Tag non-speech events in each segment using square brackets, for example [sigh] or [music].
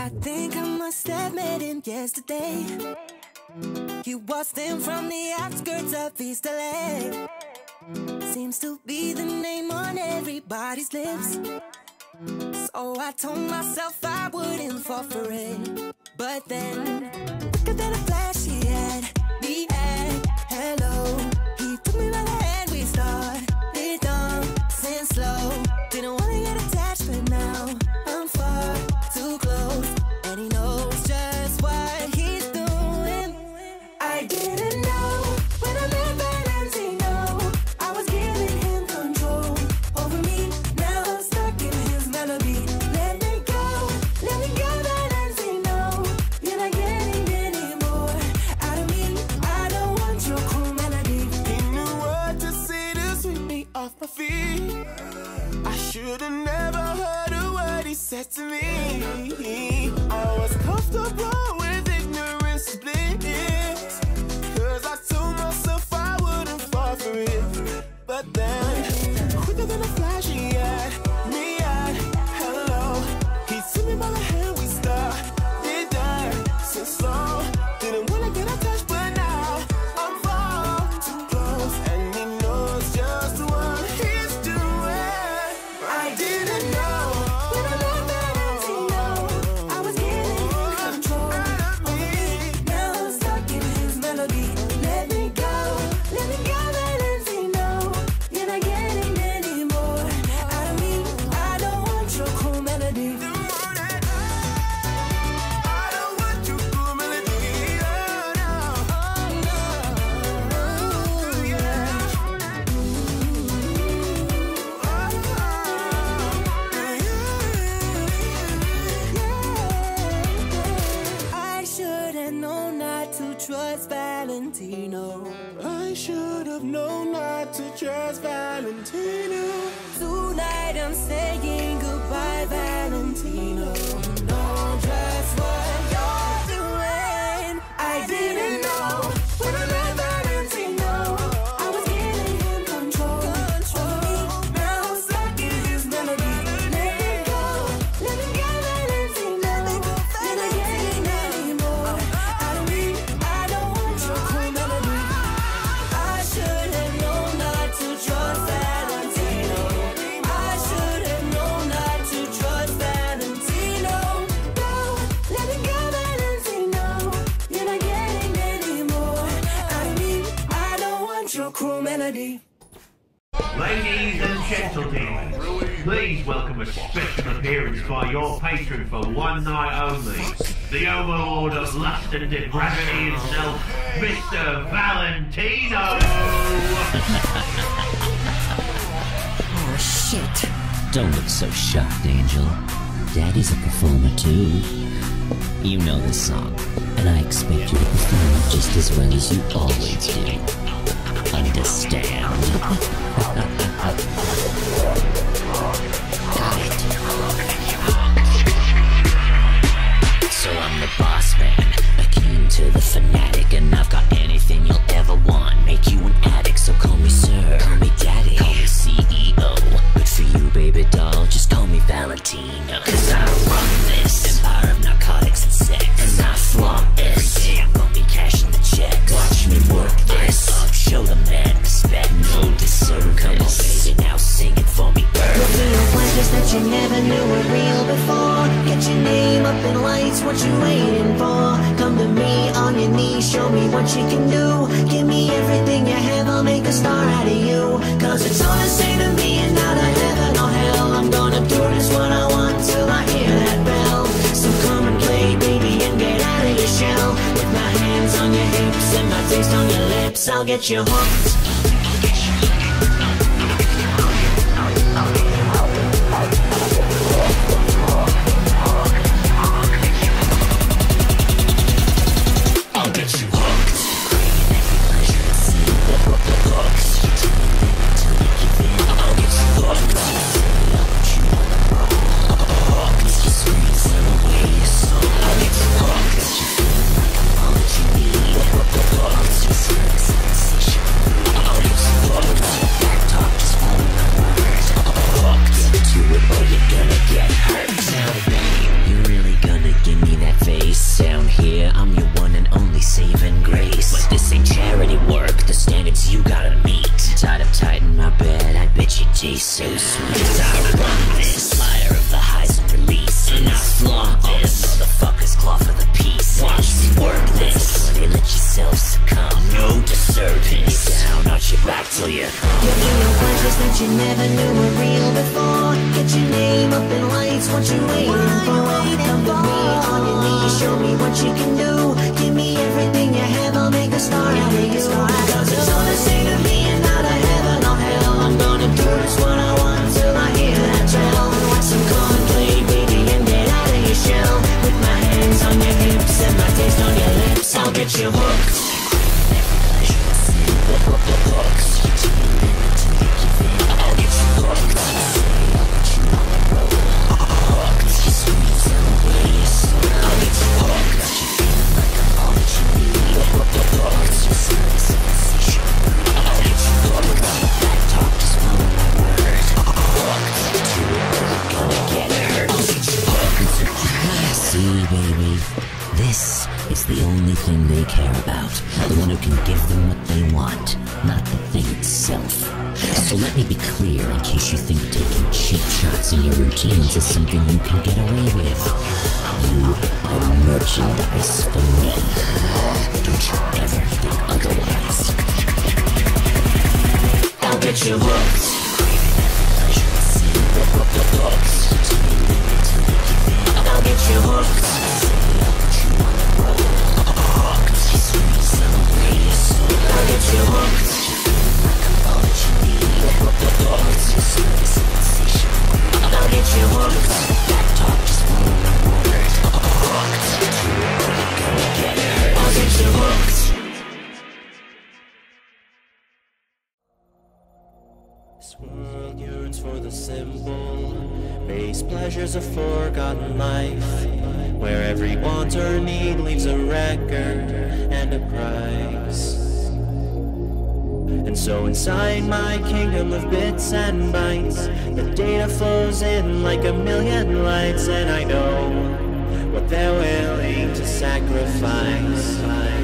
I think I must have met him yesterday. He was in from the outskirts of East LA. Seems to be the name on everybody's lips. So I told myself I wouldn't fall for it. But then, look at that flash. lust and depravity himself, Mr. Valentino! [laughs] oh, shit. Don't look so shocked, Angel. Daddy's a performer, too. You know this song, and I expect you to perform just as well as you always do. Understand? [laughs] boss man Akin to the fanatic And I've got anything you'll ever want. Make you an addict, so call me sir. Call me daddy, call me CEO Good for you, baby doll, just call me Valentino. Cause I Lights, what you waiting for? Come to me on your knees, show me what you can do. Give me everything you have, I'll make a star out of you. Cause it's all the same to me and not a heaven or hell. I'm gonna do this what I want till I hear that bell. So come and play, baby, and get out of your shell. With my hands on your hips and my taste on your lips I'll get you hooked. Never knew were real before. Get your name up in lights, what you waiting for? Come to me on your knees, show me what you can do. Give me everything you have, I'll make a star out of you. Cause it's all the same to me and not a heaven or hell. I'm gonna do just what I want till I hear that bell. So come and play, baby, and get out of your shell. With my hands on your hips and my taste on your lips, I'll get you hooked. The only thing they care about. The one who can give them what they want, not the thing itself. So let me be clear in case you think taking cheap shots in your routines is something you can get away with. You are merchandise for me. Don't you ever think otherwise. I'll get you hooked. I'll get you hooked. This world yearns for the simple, base pleasures of forgotten life, where every want or need leaves a record and a price. And so inside my kingdom of bits and bytes, the data flows in like a million lights, and I know what they're willing to sacrifice.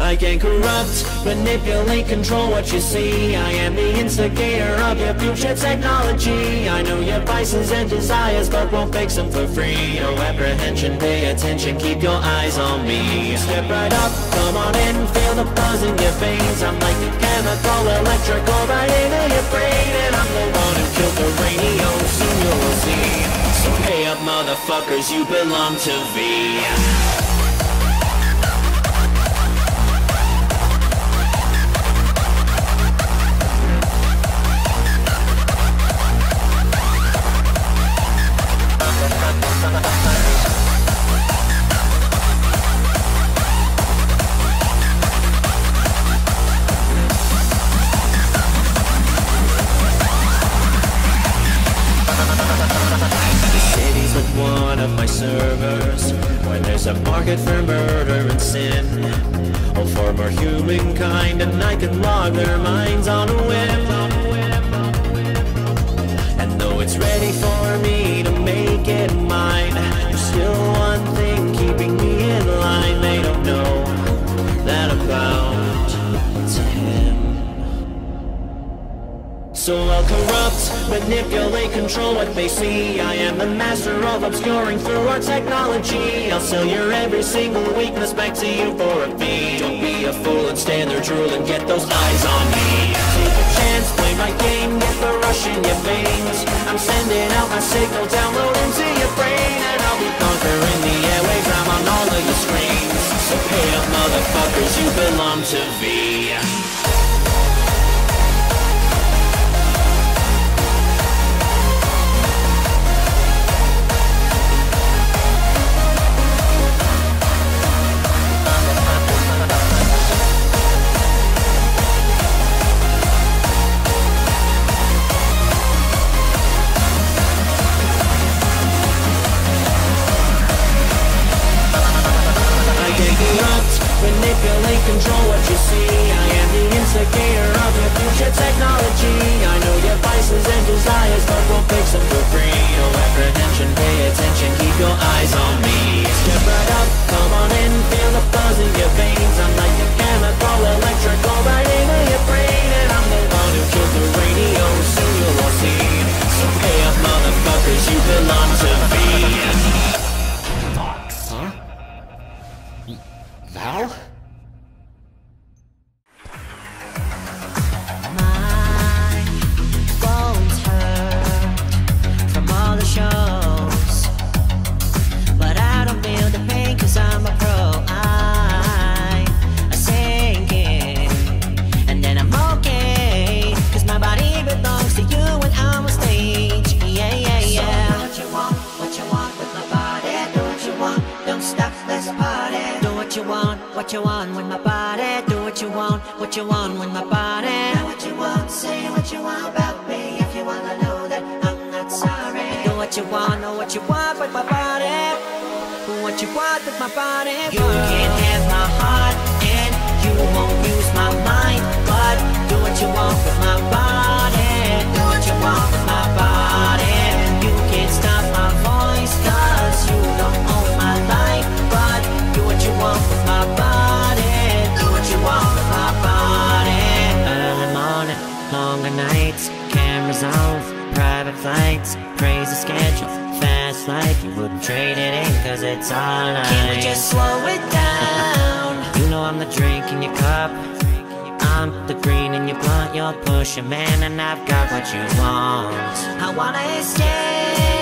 I can corrupt, manipulate, control what you see. I am the instigator of your future technology. I know your vices and desires, but won't fix them for free. No apprehension, pay attention, keep your eyes on me. Step right up, come on in, feel the buzz in your veins. I'm like a chemical, electrical, right into your brain. And I'm the one who killed the radio, soon you will see. So pay up, motherfuckers, you belong to V. All for more humankind and I can log their minds on a whim. And though it's ready for me to make it mine There's still one thing keeping me in line. They don't know that about him. So I'll corrupt, manipulate, control what they see. I am the master of obscuring through our technology. I'll sell your every single weakness back to you for a fee. Don't be a fool and stand there drool and get those eyes on me. Take a chance, play my game, get the rush in your veins. I'm sending out my signal, download into your brain And I'll be conquering the airwaves, I'm on all of your screens. So pay up motherfuckers, you belong to V what you want, know what you want with my body. What you want with my body. You can't have my heart and you won't use my mind. But do what you want with my body. Do what you want with my body. You can't stop my voice cause you don't own my life. But do what you want with my body. Do what you want with my body. Early morning, longer nights, cameras off, private flights, crazy schedule, fast life. You wouldn't trade it in cause it's all night. Can we just slow it down? [laughs] You know I'm the drink in your cup. I'm the green in your blunt, you're pushing man, and I've got what you want. I wanna escape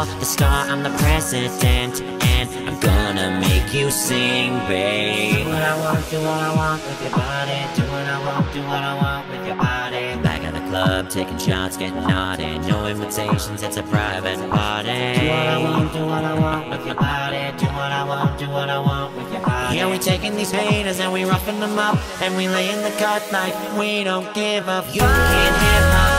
You're the star, I'm the president, and I'm gonna make you sing, babe. Do what I want, do what I want with your body. Do what I want, do what I want with your body. Back at the club, taking shots, getting naughty. No invitations, it's a private party. Do what I want, do what I want with your body. Do what I want, do what I want with your body. Yeah, we taking these haters and we roughing them up, and we laying the cut like we don't give a fuck. You can't have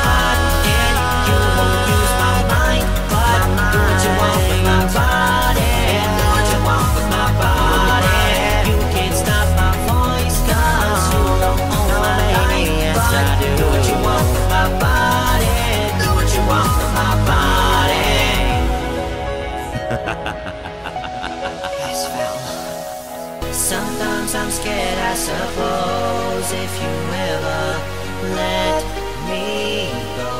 Sometimes I'm scared, I suppose, if you ever let me go.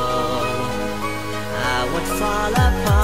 I would fall apart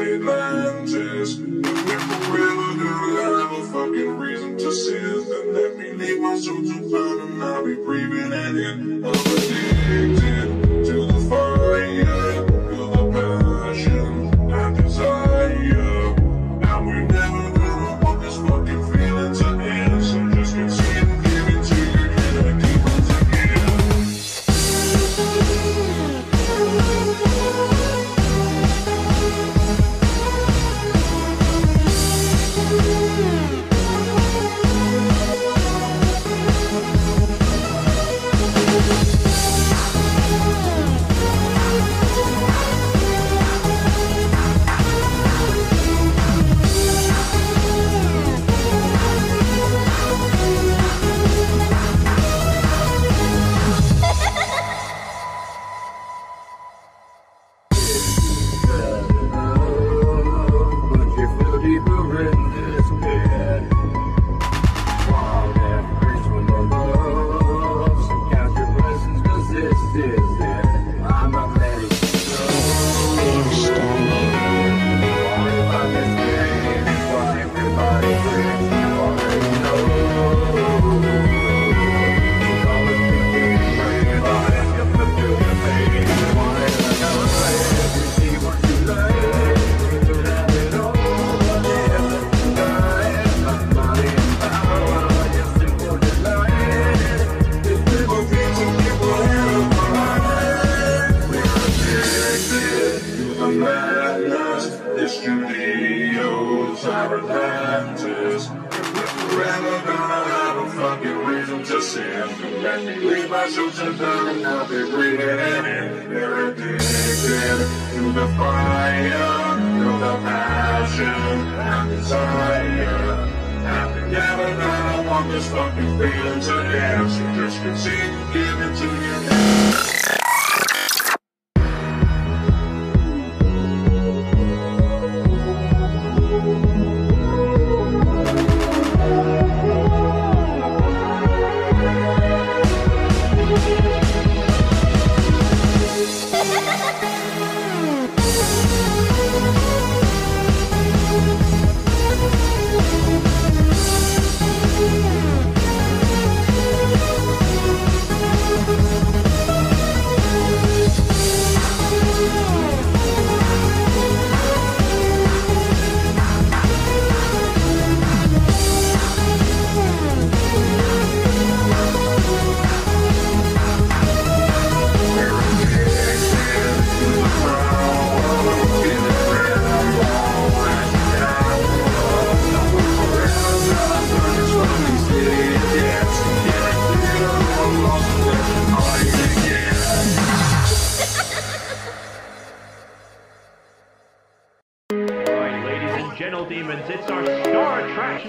white lenses. If I'm really gonna have a fucking reason to sin, then let me leave my soul to burn.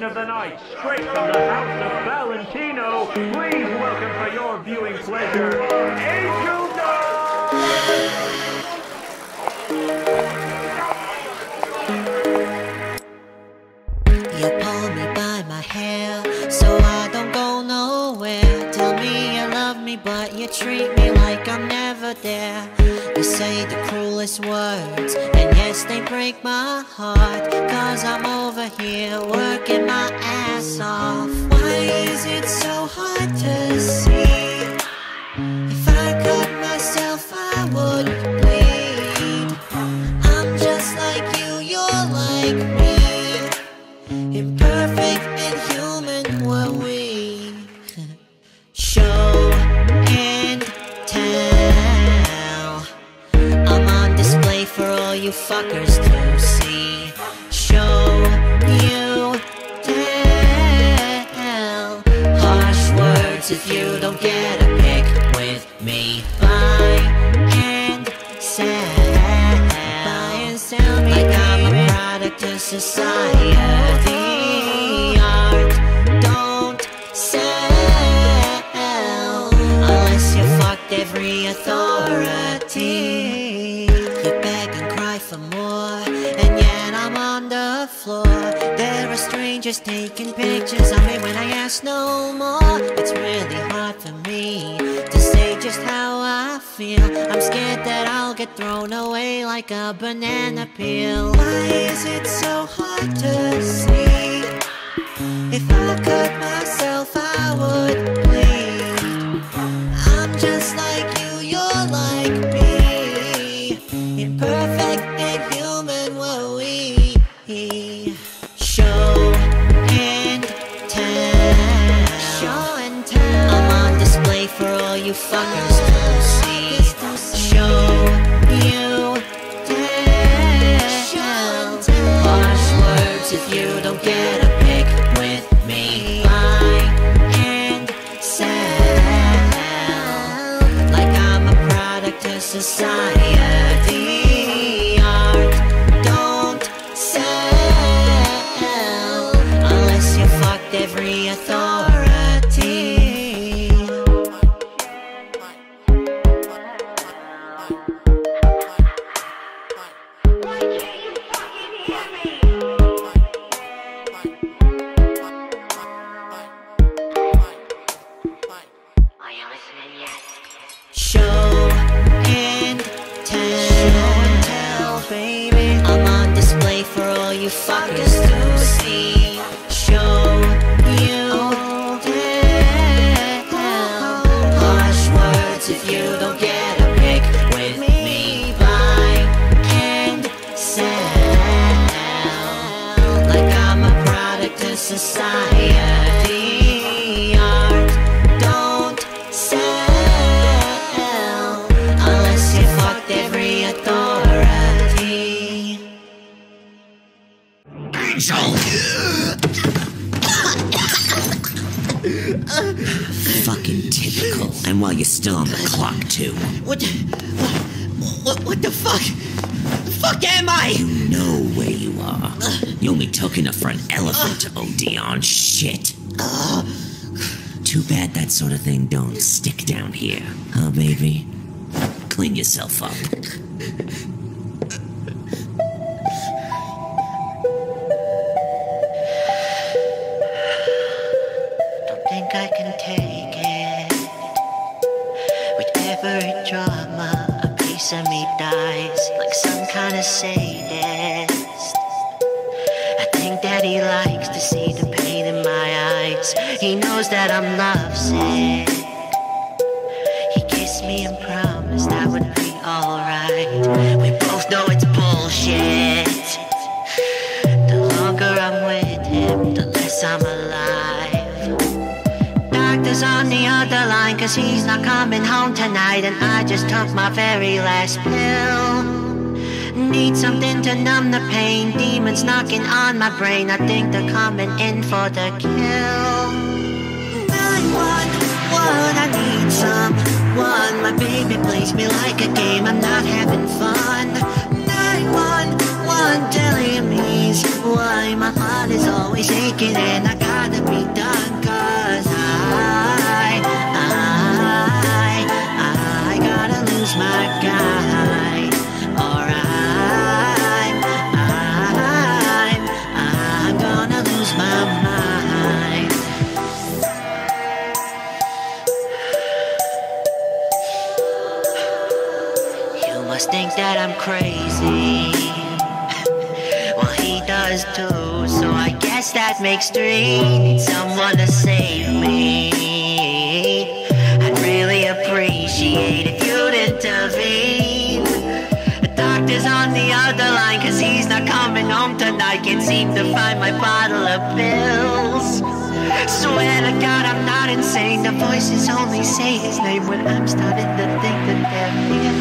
Of the night, straight from the house of Valentino. Please welcome for your viewing pleasure, Angel Dust! You pull me by my hair so I don't go nowhere. Tell me you love me, but you treat me like I'm never there. Say the cruelest words, and yes, they break my heart. Cause I'm over here working my ass off. Why is it so hard to see? For more, and yet I'm on the floor. There are strangers taking pictures of me when I ask no more. It's really hard for me to say just how I feel. I'm scared that I'll get thrown away like a banana peel. Why is it so hard to see? If I cut myself, I would if you don't get a pick still on the clock, too. What? the- What? What, what the fuck? The fuck am I? You know where you are. You only took enough for an elephant uh. to OD on shit. Uh. Too bad that sort of thing don't stick down here, huh, baby? Clean yourself up. [laughs] piece of me dies like some kind of sadist. I think that he likes to see the pain in my eyes. He knows that I'm lovesick. Cause he's not coming home tonight. And I just took my very last pill. Need something to numb the pain. Demons knocking on my brain. I think they're coming in for the kill. 911, I need someone. My baby plays me like a game. I'm not having fun. 911, telling me why my heart is always aching and I gotta be done. Gotta my guy. Or I'm, I'm, I'm gonna lose my mind. You must think that I'm crazy. well, he does too, so I guess that makes three. Need someone to save me. is on the other line, cause he's not coming home tonight. Can't seem to find my bottle of pills. Swear to God, I'm not insane. The voices only say his name when I'm starting to think that they're here.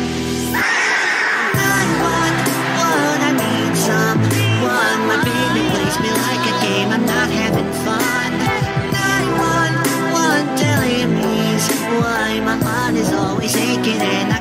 I want what I need, someone. My baby plays me like a game, I'm not having fun. I want what telling me why my heart is always aching and I